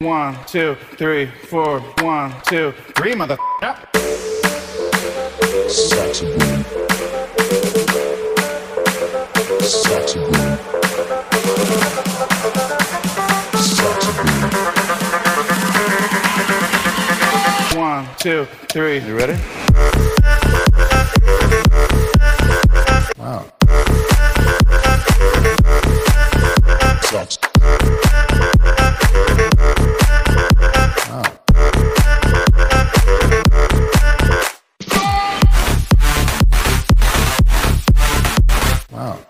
One, two, three, four, one, two, three, mother. Sexy. Sexy. Sexy. One, two, three. You ready? Wow. Sucks. Wow.